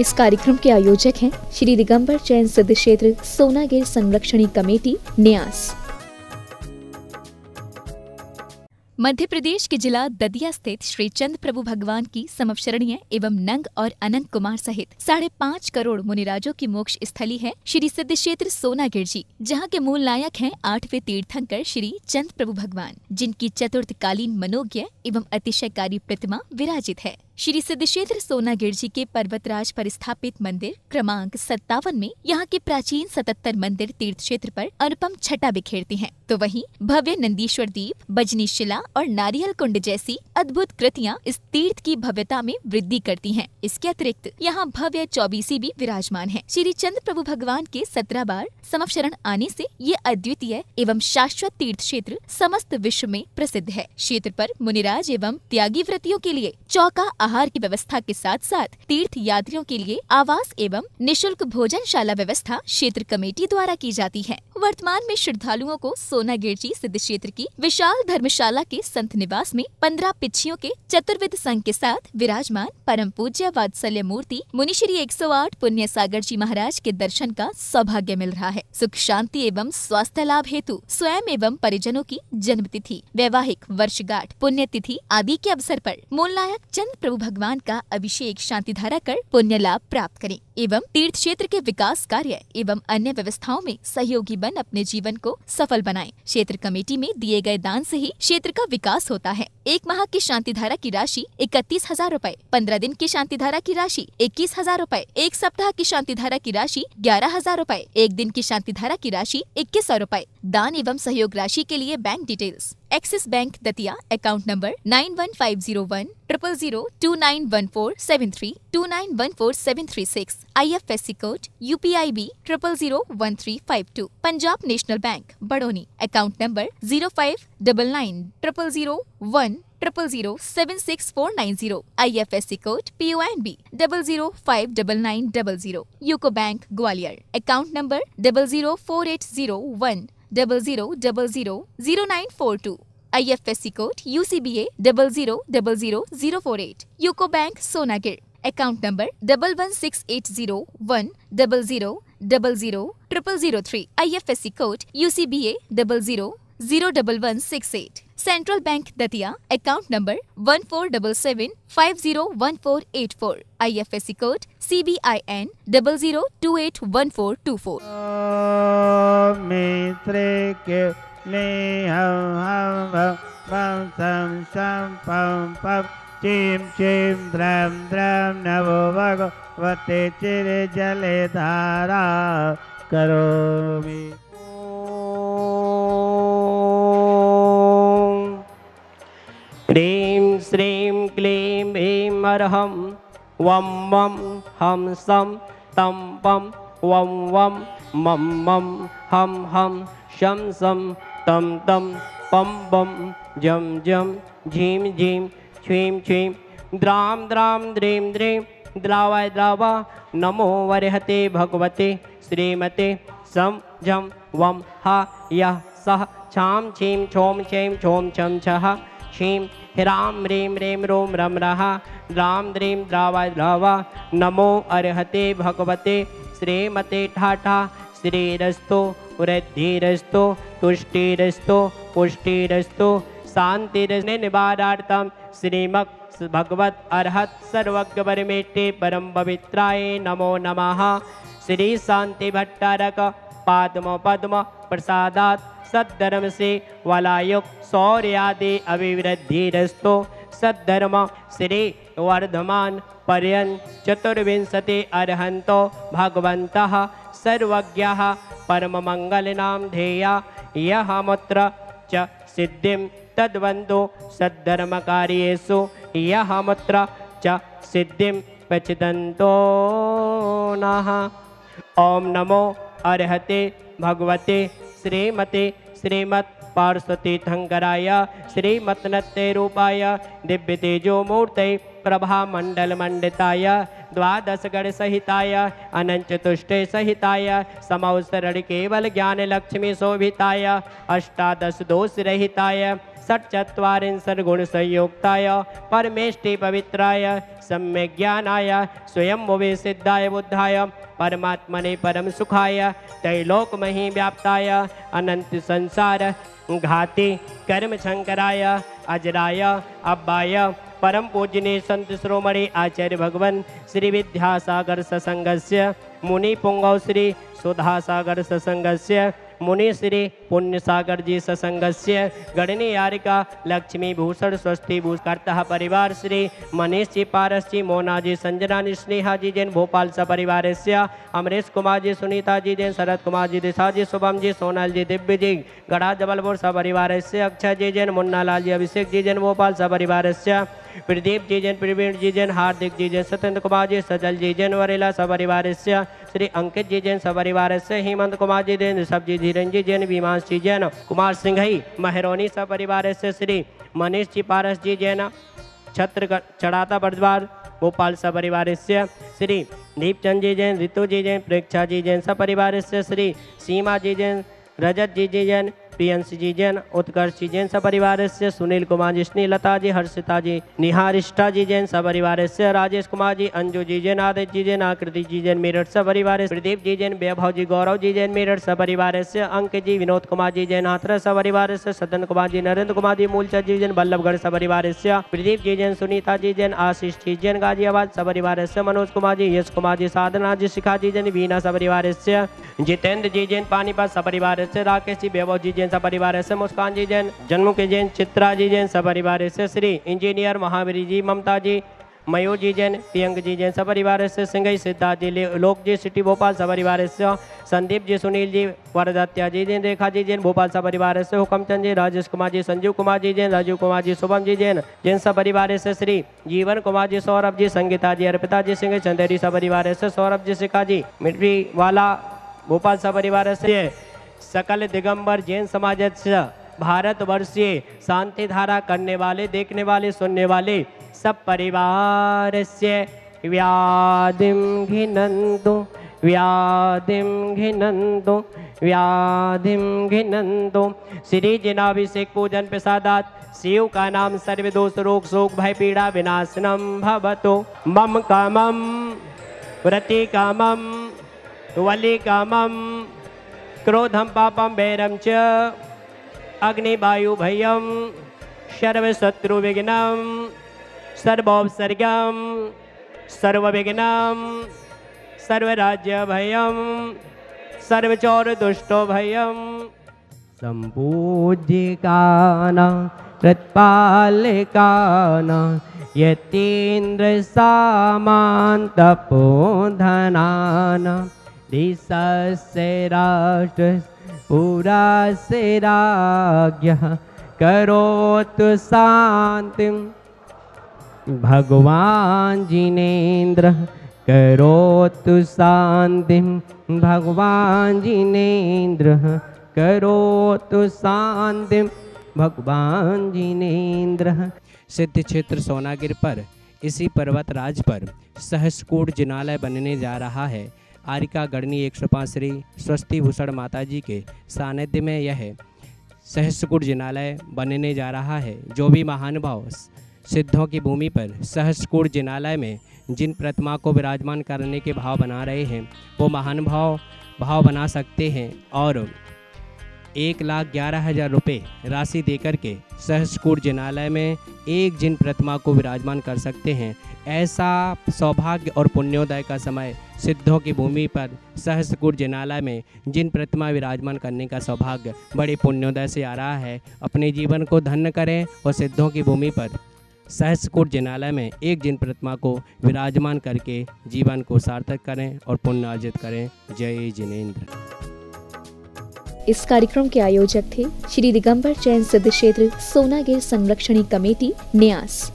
इस कार्यक्रम के आयोजक हैं श्री दिगंबर जैन सिद्ध क्षेत्र, सोनागिर संरक्षणी कमेटी, न्यास। मध्य प्रदेश के जिला ददिया स्थित श्री चंद प्रभु भगवान की समवशरणीय एवं नंग और अनंत कुमार सहित साढ़े पाँच करोड़ मुनिराजों की मोक्ष स्थली है श्री सिद्ध क्षेत्र सोनागिर जी, जहाँ के मूल नायक हैं आठवें तीर्थंकर श्री चंद प्रभु भगवान, जिनकी चतुर्थकालीन मनोज्ञ एवं अतिशयकारी प्रतिमा विराजित है। श्री सिद्ध क्षेत्र सोनागिर जी के पर्वतराज पर स्थापित मंदिर क्रमांक सत्तावन में यहाँ के प्राचीन सतहत्तर मंदिर तीर्थ क्षेत्र पर अनुपम छटा बिखेरती हैं। तो वहीं भव्य नंदीश्वर दीप बजनी शिला और नारियल कुंड जैसी अद्भुत कृतियाँ इस तीर्थ की भव्यता में वृद्धि करती हैं। इसके अतिरिक्त यहाँ भव्य चौबीसी भी विराजमान है श्री चंद्र प्रभु भगवान के सत्रह बार समक्षरण आने से ये अद्वितीय एवं शाश्वत तीर्थ क्षेत्र समस्त विश्व में प्रसिद्ध है क्षेत्र पर मुनिराज एवं त्यागी व्रतियों के लिए चौका आहार की व्यवस्था के साथ साथ तीर्थ यात्रियों के लिए आवास एवं निशुल्क भोजनशाला व्यवस्था क्षेत्र कमेटी द्वारा की जाती है। वर्तमान में श्रद्धालुओं को सोना गिरजी सिद्ध क्षेत्र की विशाल धर्मशाला के संत निवास में पंद्रह पिछियों के चतुर्विद संघ के साथ विराजमान परम पूज्य वात्सल्य मूर्ति मुनिश्री एक सौ आठ पुण्य सागर जी महाराज के दर्शन का सौभाग्य मिल रहा है। सुख, शांति एवं स्वास्थ्य लाभ हेतु स्वयं एवं परिजनों की जन्म तिथि वैवाहिक वर्षगांठ पुण्य तिथि आदि के अवसर पर मूल नायक चंद्र प्रभु भगवान का अभिषेक शांति धारा कर पुण्य लाभ प्राप्त करें। एवं तीर्थ क्षेत्र के विकास कार्य एवं अन्य व्यवस्थाओं में सहयोगी बन अपने जीवन को सफल बनाएँ। क्षेत्र कमेटी में दिए गए दान से ही क्षेत्र का विकास होता है। एक माह की शांति धारा की राशि इकतीस हज़ार रूपए, पंद्रह दिन की शांति धारा की राशि इक्कीस हज़ार रूपए, एक सप्ताह की शांति धारा की राशि ग्यारह हज़ार रूपए, एक दिन की शांति धारा की राशि इक्कीस सौ रूपए। दान एवं सहयोग राशि के लिए bank details Axis Bank Datia account number nine one five zero one triple zero two nine one four seven three, two nine one four seven three six. I F S C code U P I B triple zero one three five two Punjab National Bank Badoni account number zero five double nine triple zero one triple zero seven six four nine zero I F S C code P O N B double zero five double nine double zero UCO Bank Gwalior account number double zero four eight zero one double zero double zero zero nine four two I F S C code U C B A double zero double zero zero four eight UCO Bank Sonagir account number double one six eight zero one double zero double zero triple zero three I F S C code U C B A double zero zero double one six eight Central Bank Datia account number one four double seven five zero one four eight four I F S C code C B I N double zero two eight one four two four मित्रे के नेहं हं भं पं सं शं पं पं चीं चीं द्रं द्रं नवो भगवते चिरे जले धारा करोमि। ह्रीं श्रीं क्लीं ह्रीं अर्हं वं वं हं सं तं पं वं वं मं मं हं हं शं सं तं तं पं पं जं जं झीं झीं छ्वीं छ्वीं द्रां द्रां, द्रीं द्रीं। द्रावाय, द्रावा। नमो वर्हते भगवते श्रीमते सं झं वं, हा, यः, सः। छां, छीं, छों, छें, छों, छं, छः। क्षीं ह्रां, ह्रीं ह्रीं, रों, रं, रः। द्रां, द्रीं, द्रावाय, द्रावा। नमो अर्हते भगवते श्रीमते ठाठा। श्रीरस्तो, वृद्धिरस्तो, तुष्टिरस्तो, पुष्टिरस्तो शान्तिरस्ने निवारार्थं श्रीमक् भगवत अर्हत सर्वज्ञ परमेष्ठे परम पवित्राय नमो नमः। श्री शांति भट्टारक पाद्म पद्म प्रसादात सद्धर्म से वलायुक शौर्यादि अभिवृद्धिरस्तो। सद्धर्म श्री वर्धमान पर्यन चतुर्विंशति अर्हन्तो भगवन्तः सर्वज्ञः परममङ्गलनां ध्येया। यः मुत्र च सिद्धिं तद्वन्दो सद्धर्मकार्येषु यः मुत्र च सिद्धिं प्रचिदन्तो नः। ॐ नमो अर्हते भगवते श्रीमते श्रीमत् पार्श्वतीर्थङ्कराय श्रीमत्नत्ते रूपाय दिव्यतेजोमूर्तये प्रभामण्डलमण्डिताय द्वादश गण सहिताय अनंत चतुष्टय सहिताय समौसरण केवल ज्ञान लक्ष्मी शोभिताय अष्टादश दोष रहिताय षट्चत्वारिंशत् गुण संयुक्ताय परमेष्टि पवित्राय सम्यक ज्ञानाय स्वयं भुवे सिद्धाय बुद्धाय, परमात्मने परम सुखाय त्रैलोक मही व्याप्ताय अनंत संसार घाति कर्म शंकराय अजराय, अब्बाय परम पूजनीय संत श्रोमणि आचार्य भगवान श्री विद्यासागर ससंगस्य, मुनि पुंगव श्री सुधा सागर ससंगस्य, मुनि श्री पुण्य सागर जी ससंग से गणनी यारिका लक्ष्मी भूषण स्वस्ति भूषकर्ता परिवार श्री मनीष जी पारस जी मोना जी संजना जी स्नेहा जी जैन, भोपाल स परिवार से अमरीश कुमार जी सुनीता जी जैन, शरद कुमार जी दिशा जी शुभम जी सोनल जी दिव्य जी गढ़ा जबलपुर स परिवार से अक्षय जी जैन मुन्ना लाल जी अभिषेक जी जैन, भोपाल स परिवार से प्रदीप जी जैन प्रवीण जी जैन हार्दिक जी जैन सत्येंद्र कुमार जी, सजल जी जैन वरेला सपरिवार से श्री अंकित जी जैन सपरिवार से हेमंत कुमार जी जैन ऋषभ जी धीरेन जी जैन विमांश जी जैन कुमार सिंघई, महरौनी सपरिवार से श्री मनीष जी, पारस जी जैन छत्र चढ़ाता बरद्वार, भोपाल सपरिवार से श्री दीपचंद जी जैन ऋतु जी जैन प्रेक्षा जी जैन सपरिवार से श्री सीमा जी जैन रजत जी जी जैन प्रियंश जी जैन उत्कर्ष जी जैन सपरिवार से सुनील कुमार जी स्नेलता जी हर्षिता जी निहारिष्ठा जी जैन सपरिवार से राजेश कुमार जी अंजू जी जैन आदित्य जी जैन आकृति जी जैन मेरठ सपरिवार प्रदीप जी जैन वैभव जी गौरव जी जैन मेरठ सपरिवार से अंक जी विनोद कुमार जी जैन हाथरा सपरिवार से सदन कुमार जी नरेंद्र कुमार जी मूलचंद जी जैन बल्लभगढ़ सपरिवार से प्रदीप जी जैन सुनीता जी जैन आशीष जी जैन गाजियाबाद सपरिवार से मनोज कुमार जी यश कुमार जी साधना जी शिखा जी जैन वीना सपरिवार से जितेंद्र जी जैन पानीपत सपरिवार से राकेश जी वैभव जी जैन सपरिवार से मुस्कान जी जैन, जन्म के जैन चित्रा जी जैन सपरिवार से श्री इंजीनियर महावीर जी, ममता जी, मयूर जी जैन, प्रियंक जी जैन सपरिवार से सिंगई, सिद्धार्थ जी लोक जी, सिटी भोपाल सपरिवार से संदीप जी, सुनील जी, वरदत्या जी जैन, रेखा जी जैन, भोपाल सपरिवार से हुकमचंद जी, राजेश कुमार जी, संजीव कुमार जी जैन, राजीव कुमार जी, शुभम जी जैन जैन सपरिवार से श्री जीवन कुमार जी, सौरभ जी, संगीता जी, अर्पिता जी सिंह चंदेरी सपरिवार से सौरभ जी शिखा जी मिट्री वाला, भोपाल सपरिवार से सकल दिगंबर जैन समाज से भारत वर्षीय शांति धारा करने वाले, देखने वाले, सुनने वाले सब परिवार से व्याधिम घिनंदो व्याधिम घिनंदो व्याधिम घिनंदो श्री जिनाभिषेक पूजन प्रसादात, शिव का नाम सर्व दोष रोग, शोक, भय, पीड़ा, विनाशनम भवतो। मम कामम व्रति कामम वली कामम क्रोधम पापम वैरम च अग्निवायु भयम सर्वशत्रुविघ्नम सर्वोपसर्गम सर्वविघ्नम सर्वराज्य भयम सर्वचौर दुष्टो भयम सम्पूज्यकाना प्रत्पालिकाना यतीन्द्र सामान्तपोधनाना दिशस्य राष्ट्र पुरा से करो करोतु शान्तिं भगवान जिनेन्द्र करोतु शान्तिं भगवान् जिनेन्द्र करोतु शान्तिं भगवान जिनेन्द्र। सिद्ध क्षेत्र सोनागिर पर, इसी पर्वत राज पर, सहस्कूट जिनालय बनने जा रहा है। आरिका गढ़नी एक सौ पाँच श्री स्वस्ति भूषण माता जी के सानिध्य में यह सहस्रकुट जिनालय बनने जा रहा है। जो भी महानुभाव सिद्धों की भूमि पर सहस्रकुट जिनालय में जिन प्रतिमा को विराजमान करने के भाव बना रहे हैं, वो महानुभाव भाव बना सकते हैं और एक लाख ग्यारह हज़ार रुपये राशि देकर के सहस्कूट जिनालय में एक जिन प्रतिमा को विराजमान कर सकते हैं, ऐसा सौभाग्य और पुण्योदय का समय सिद्धों की भूमि पर सहस्रकूट जिनालय में जिन प्रतिमा विराजमान करने का सौभाग्य बड़े पुण्योदय से आ रहा है, अपने जीवन को धन्य करें और सिद्धों की भूमि पर सहस्रकूट जिनालय में एक जिन प्रतिमा को विराजमान करके जीवन को सार्थक करें और पुण्य अर्जित करें। जय जिनेन्द्र। इस कार्यक्रम के आयोजक थे श्री दिगंबर जैन सिद्ध क्षेत्र, सोनागिर संरक्षणी कमेटी, न्यास।